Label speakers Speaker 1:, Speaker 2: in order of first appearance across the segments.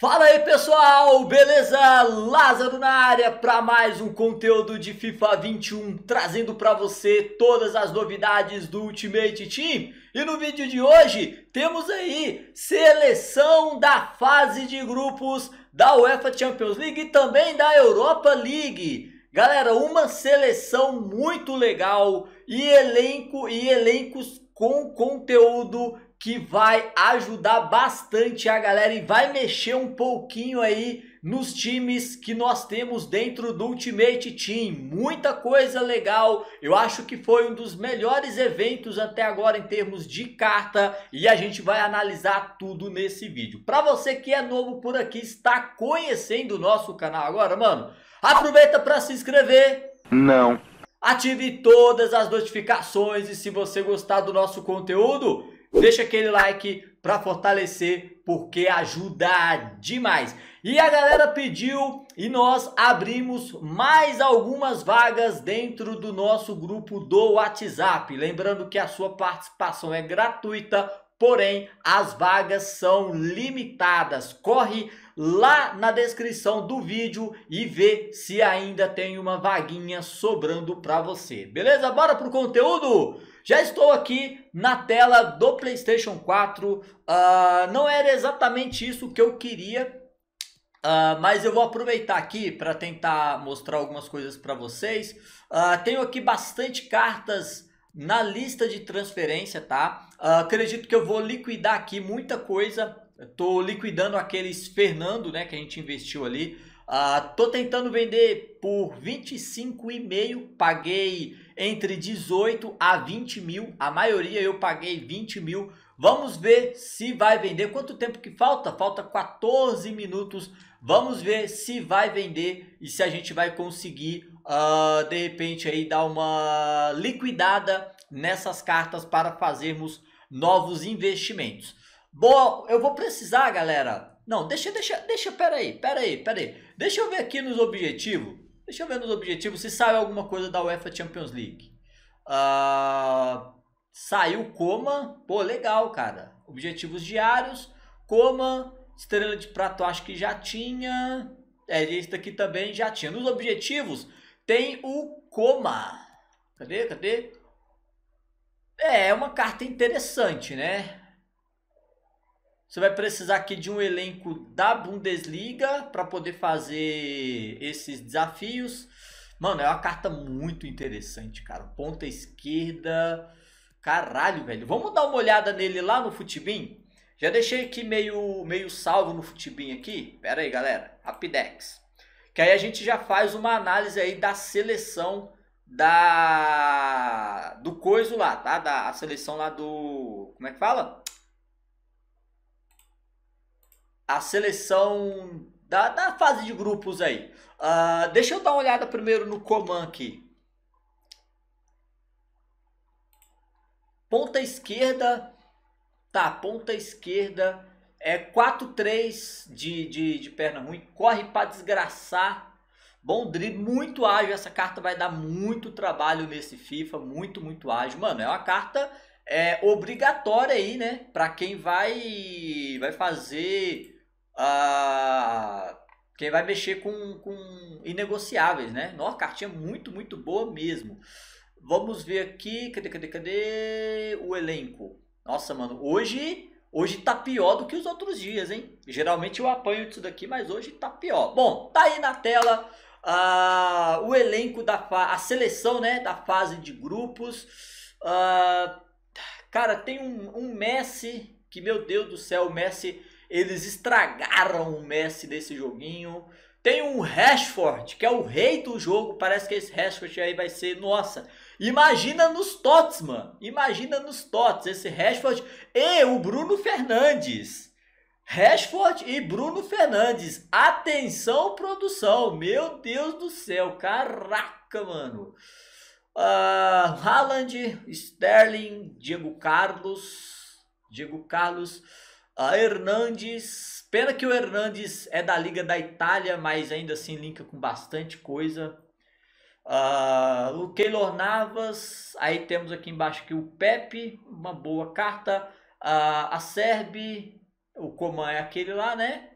Speaker 1: Fala aí pessoal, beleza? Lázaro na área para mais um conteúdo de FIFA 21, trazendo para você todas as novidades do Ultimate Team. E no vídeo de hoje temos aí seleção da fase de grupos da UEFA Champions League e também da Europa League. Galera, uma seleção muito legal e elenco e elencos com conteúdo que vai ajudar bastante a galera e vai mexer um pouquinho aí nos times que nós temos dentro do Ultimate Team. Muita coisa legal. Eu acho que foi um dos melhores eventos até agora em termos de carta e a gente vai analisar tudo nesse vídeo. Para você que é novo por aqui, está conhecendo o nosso canal agora, mano, aproveita para se inscrever.
Speaker 2: Não.
Speaker 1: Ative todas as notificações e se você gostar do nosso conteúdo, Deixa aquele like para fortalecer, porque ajuda demais. E a galera pediu e nós abrimos mais algumas vagas dentro do nosso grupo do WhatsApp. Lembrando que a sua participação é gratuita, porém as vagas são limitadas. Corre lá na descrição do vídeo e vê se ainda tem uma vaguinha sobrando para você. Beleza? Bora pro conteúdo? Já estou aqui na tela do PlayStation 4. Uh, ah, não era exatamente isso que eu queria, uh, mas eu vou aproveitar aqui para tentar mostrar algumas coisas para vocês. Uh, tenho aqui bastante cartas na lista de transferência, tá? acredito que eu vou liquidar aqui muita coisa. Estou liquidando aqueles Fernando, né, que a gente investiu ali. Uh, tentando vender por 25,5, paguei entre 18 a 20 mil, a maioria eu paguei 20 mil. Vamos ver se vai vender. Quanto tempo que falta? Falta 14 minutos. Vamos ver se vai vender e se a gente vai conseguir, uh, de repente, aí dar uma liquidada nessas cartas para fazermos novos investimentos. Bom, eu vou precisar, galera, não, deixa, deixa, deixa, peraí, peraí, peraí. Deixa eu ver aqui nos objetivos. Deixa eu ver nos objetivos se sai alguma coisa da UEFA Champions League. Uh, saiu Coma. Pô, legal, cara. Objetivos diários. Coma. Estrela de Prato, acho que já tinha. É, esse daqui também já tinha. Nos objetivos tem o Coma. Cadê? Cadê? É, é uma carta interessante, né? Você vai precisar aqui de um elenco da Bundesliga para poder fazer esses desafios. Mano, é uma carta muito interessante, cara. Ponta esquerda. Caralho, velho. Vamos dar uma olhada nele lá no Futibin? Já deixei aqui meio, meio salvo no Futibin aqui. Pera aí, galera. Rapidex. Que aí a gente já faz uma análise aí da seleção da do coiso lá, tá? Da a seleção lá do, como é que fala? A seleção da, da fase de grupos aí. Uh, deixa eu dar uma olhada primeiro no Coman aqui. Ponta esquerda. Tá, ponta esquerda. É 4-3 de, de, de perna ruim. Corre para desgraçar. Bom drible, muito ágil. Essa carta vai dar muito trabalho nesse FIFA. Muito, muito ágil. Mano, é uma carta é, obrigatória aí, né? Para quem vai, vai fazer ah, quem vai mexer com, com inegociáveis, né? Nossa, cartinha muito, muito boa mesmo. Vamos ver aqui, cadê, cadê, cadê o elenco? Nossa, mano, hoje hoje tá pior do que os outros dias, hein? Geralmente eu apanho disso daqui, mas hoje tá pior. Bom, tá aí na tela uh, o elenco da a seleção, né, da fase de grupos. Uh, cara, tem um, um Messi que meu Deus do céu, o Messi eles estragaram o Messi desse joguinho. Tem um Rashford, que é o rei do jogo. Parece que esse Rashford aí vai ser, nossa. Imagina nos tots, mano. Imagina nos tots. Esse Rashford e o Bruno Fernandes. Rashford e Bruno Fernandes. Atenção, produção. Meu Deus do céu. Caraca, mano. Uh, Haaland, Sterling, Diego Carlos. Diego Carlos. A Hernandes, pena que o Hernandes é da Liga da Itália, mas ainda assim linka com bastante coisa. Uh, o Keylor Navas, aí temos aqui embaixo aqui o Pepe, uma boa carta. Uh, a Serbi, o Coman é aquele lá, né?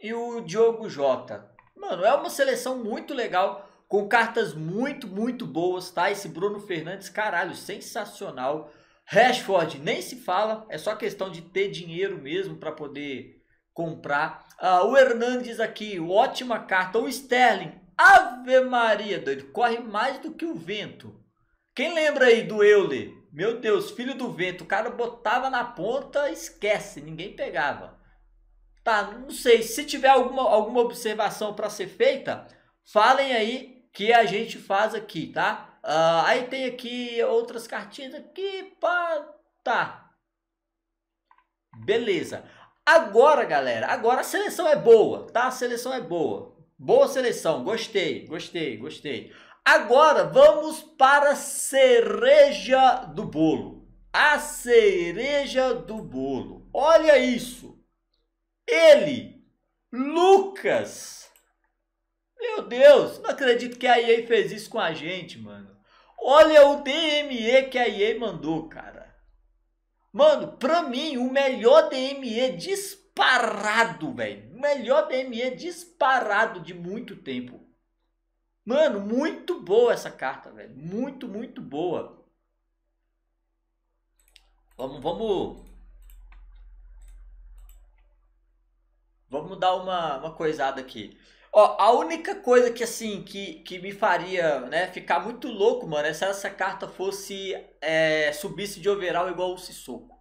Speaker 1: e o Diogo Jota. Mano, é uma seleção muito legal, com cartas muito, muito boas, tá? Esse Bruno Fernandes, caralho, sensacional. Rashford, nem se fala, é só questão de ter dinheiro mesmo para poder comprar. Ah, o Hernandes aqui, ótima carta. O Sterling, Ave Maria, doido, corre mais do que o vento. Quem lembra aí do Euler? Meu Deus, filho do vento, o cara botava na ponta, esquece, ninguém pegava. Tá, não sei, se tiver alguma, alguma observação para ser feita, falem aí que a gente faz aqui, tá? Uh, aí tem aqui outras cartinhas aqui, pá, tá. Beleza. Agora, galera, agora a seleção é boa, tá? A seleção é boa. Boa seleção, gostei, gostei, gostei. Agora vamos para a cereja do bolo. A cereja do bolo. Olha isso. Ele, Lucas. Meu Deus, não acredito que a EA fez isso com a gente, mano. Olha o DME que a EA mandou, cara. Mano, pra mim, o melhor DME disparado, velho. Melhor DME disparado de muito tempo. Mano, muito boa essa carta, velho. Muito, muito boa. Vamos, vamos. Vamos dar uma, uma coisada aqui. Ó, a única coisa que assim, que, que me faria, né, ficar muito louco, mano, é se essa carta fosse, é, subisse de overall igual o Sissoko.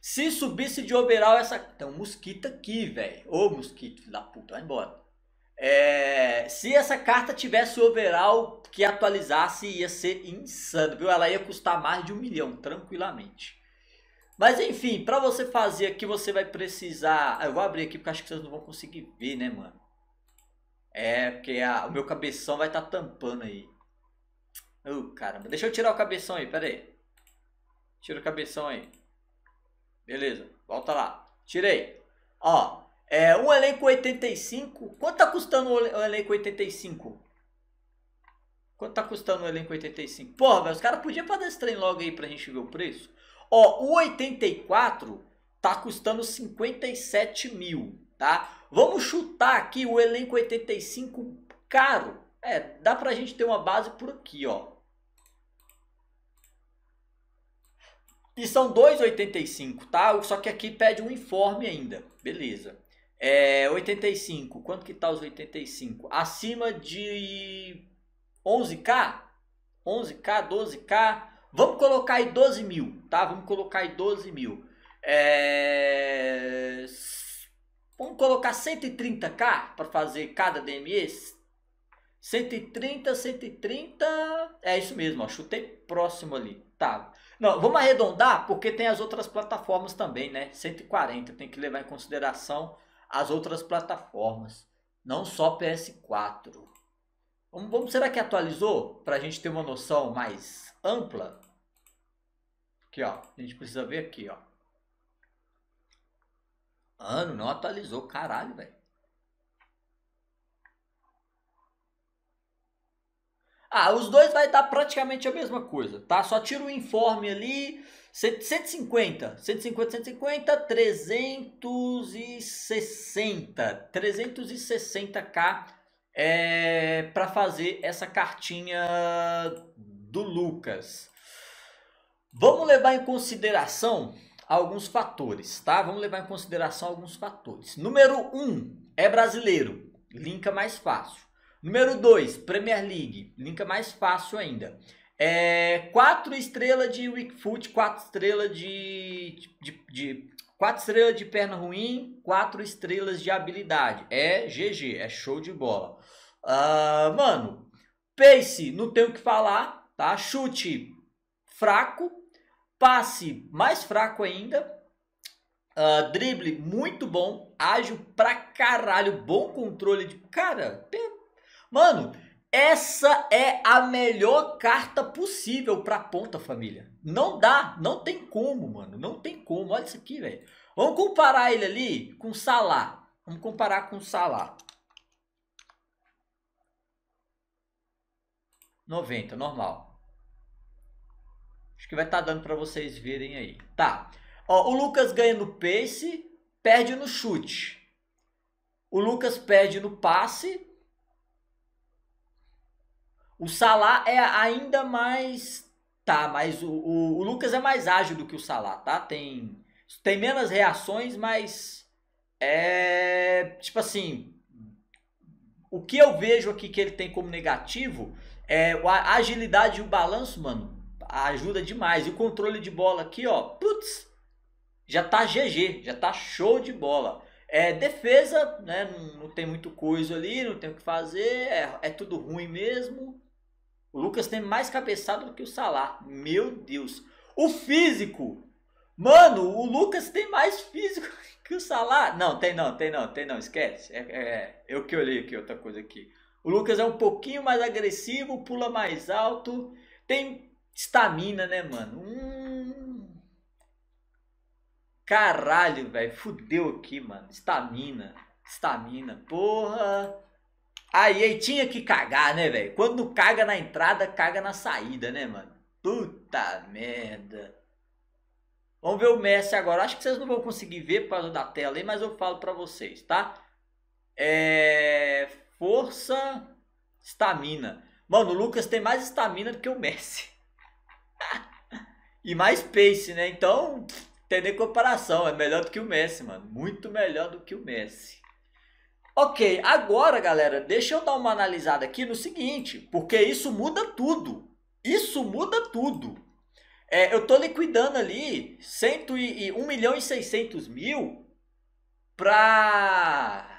Speaker 1: Se subisse de overall essa... Tem um mosquito aqui, velho. Ô, mosquito, filho da puta, vai embora. É, se essa carta tivesse overall que atualizasse, ia ser insano, viu? Ela ia custar mais de um milhão, tranquilamente. Mas enfim, para você fazer aqui, você vai precisar... Eu vou abrir aqui porque acho que vocês não vão conseguir ver, né, mano? É, porque a, o meu cabeção vai estar tá tampando aí. Oh, caramba. Deixa eu tirar o cabeção aí, pera aí. Tira o cabeção aí. Beleza, volta lá. Tirei. Ó, é, um elenco 85. Quanto tá custando o elenco 85? Quanto tá custando o elenco 85? Porra, velho, os caras podiam fazer esse trem logo aí pra gente ver o preço. Ó, o 84 tá custando 57 mil, tá? Vamos chutar aqui o elenco 85 caro. É, dá pra gente ter uma base por aqui, ó. E são 2,85, tá? Só que aqui pede um informe ainda. Beleza. É, 85. Quanto que tá os 85? Acima de 11k? 11k, 12k? Vamos colocar aí 12 mil, tá? Vamos colocar aí 12 mil. É... Vamos colocar 130k para fazer cada DME? 130, 130. É isso mesmo, ó. Chutei próximo ali. Tá. Não, vamos arredondar porque tem as outras plataformas também, né? 140. Tem que levar em consideração as outras plataformas, não só PS4. Vamos, vamos será que atualizou para a gente ter uma noção mais ampla? Aqui, ó, a gente precisa ver aqui, ó. Ano não atualizou, caralho, velho. Ah, os dois vai dar praticamente a mesma coisa, tá? Só tira o informe ali, 150, 150, 150, 360, 360k é, para fazer essa cartinha do Lucas. Vamos levar em consideração alguns fatores, tá? Vamos levar em consideração alguns fatores. Número 1 um, é brasileiro, linka mais fácil. Número 2, Premier League, linka mais fácil ainda. É, quatro estrelas de weak foot, quatro estrelas de, de, de, quatro estrelas de perna ruim, quatro estrelas de habilidade. É GG, é show de bola. Uh, mano, pace, não tenho o que falar, tá? Chute fraco, passe mais fraco ainda. Uh, drible muito bom, ágil pra caralho, bom controle de. Cara, mano, essa é a melhor carta possível pra ponta, família. Não dá, não tem como, mano. Não tem como. Olha isso aqui, velho. Vamos comparar ele ali com o Salah. Vamos comparar com o Salah. 90, normal. Acho que vai estar tá dando para vocês verem aí. Tá. Ó, o Lucas ganha no pace, perde no chute. O Lucas perde no passe. O Salah é ainda mais. Tá, mas o, o, o, Lucas é mais ágil do que o Salah, tá? Tem, tem menos reações, mas. É. Tipo assim. O que eu vejo aqui que ele tem como negativo é a agilidade e o balanço, mano. Ajuda demais. E o controle de bola aqui, ó. Putz, já tá GG, já tá show de bola. É, defesa, né? Não, não, tem muito coisa ali, não tem o que fazer, é, é, tudo ruim mesmo. O Lucas tem mais cabeçada do que o Salah. Meu Deus. O físico. Mano, o Lucas tem mais físico que o Salah. Não, tem não, tem não, tem não, esquece. É, é, eu que olhei aqui outra coisa aqui. O Lucas é um pouquinho mais agressivo, pula mais alto, tem estamina, né, mano? Hum, Caralho, velho. Fudeu aqui, mano. Estamina. Estamina. Porra. Aí, aí tinha que cagar, né, velho? Quando caga na entrada, caga na saída, né, mano? Puta merda. Vamos ver o Messi agora. Acho que vocês não vão conseguir ver por causa da tela aí, mas eu falo pra vocês, tá? É... Força, estamina. Mano, o Lucas tem mais estamina do que o Messi. e mais pace, né? Então, tem nem comparação, é melhor do que o Messi, mano. Muito melhor do que o Messi. Ok, agora galera, deixa eu dar uma analisada aqui no seguinte, porque isso muda tudo. Isso muda tudo. É, eu tô liquidando ali 1 milhão e 600 mil pra...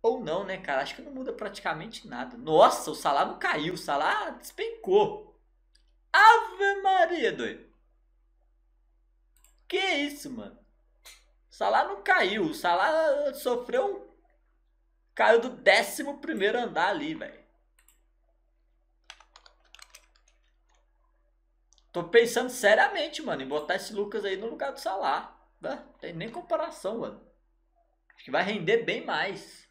Speaker 1: Ou não, né, cara? Acho que não muda praticamente nada. Nossa, o salário caiu, o salário despencou. Ave Maria, doido. Que isso, mano? O não caiu. O salário sofreu. Caiu do 11 primeiro andar ali, velho. Tô pensando seriamente, mano, em botar esse Lucas aí no lugar do Salah. Não tem nem comparação, mano. Acho que vai render bem mais.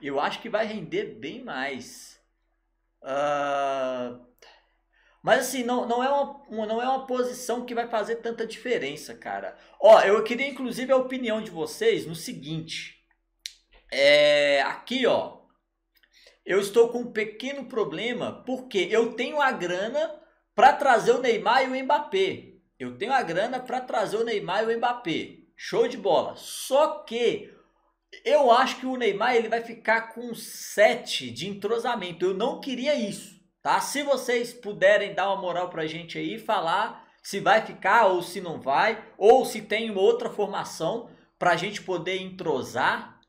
Speaker 1: Eu acho que vai render bem mais. Uh, mas assim, não, não, é uma, não é uma posição que vai fazer tanta diferença, cara. Ó, eu queria inclusive a opinião de vocês no seguinte. É, aqui, ó. Eu estou com um pequeno problema porque eu tenho a grana para trazer o Neymar e o Mbappé. Eu tenho a grana para trazer o Neymar e o Mbappé. Show de bola. Só que eu acho que o Neymar ele vai ficar com 7 de entrosamento. Eu não queria isso tá? Se vocês puderem dar uma moral pra gente aí, falar se vai ficar ou se não vai, ou se tem outra formação pra gente poder entrosar.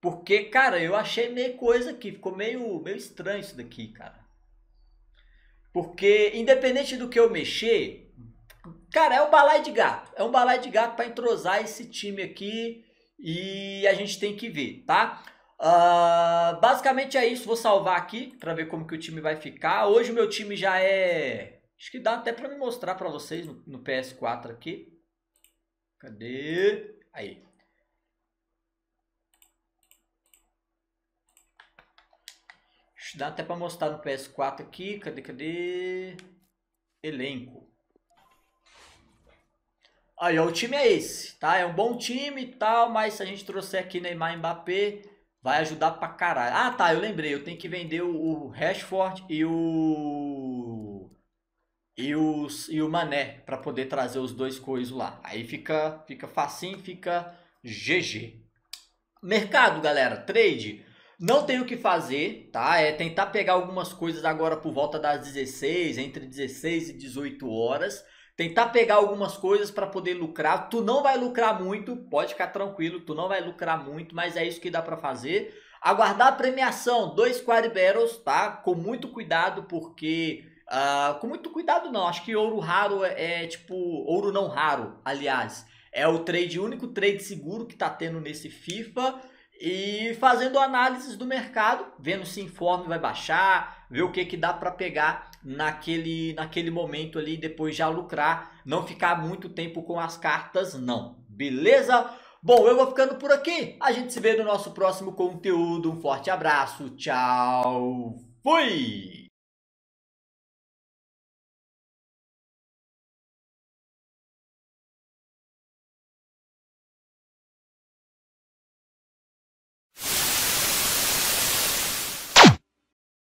Speaker 1: Porque, cara, eu achei meio coisa aqui, ficou meio, meio estranho isso daqui, cara. Porque, independente do que eu mexer, cara, é um balai de gato. É um balai de gato para entrosar esse time aqui e a gente tem que ver, tá? Uh, basicamente é isso. Vou salvar aqui para ver como que o time vai ficar. Hoje o meu time já é... Acho que dá até para me mostrar para vocês no, no, PS4 aqui. Cadê? Aí. Dá até para mostrar no PS4 aqui. Cadê, cadê? Elenco. Aí, ó, o time é esse, tá? É um bom time e tal, mas se a gente trouxer aqui Neymar e Mbappé, Vai ajudar pra caralho. Ah, tá, eu lembrei. Eu tenho que vender o, o Rashford e o. E, os, e o Mané para poder trazer os dois coisas lá. Aí fica, fica facinho, fica GG. Mercado, galera, trade. Não tem o que fazer, tá? É tentar pegar algumas coisas agora por volta das 16, entre 16 e 18 horas tentar pegar algumas coisas para poder lucrar. Tu não vai lucrar muito, pode ficar tranquilo, tu não vai lucrar muito, mas é isso que dá para fazer. Aguardar a premiação, dois Quarry Battles, tá? Com muito cuidado, porque... Uh, com muito cuidado não, acho que ouro raro é, é tipo... Ouro não raro, aliás. É o trade, o único trade seguro que tá tendo nesse FIFA e fazendo análises do mercado, vendo se informe vai baixar, ver o que que dá para pegar naquele, naquele momento ali, depois já lucrar, não ficar muito tempo com as cartas não, beleza? Bom, eu vou ficando por aqui, a gente se vê no nosso próximo conteúdo, um forte abraço, tchau, fui!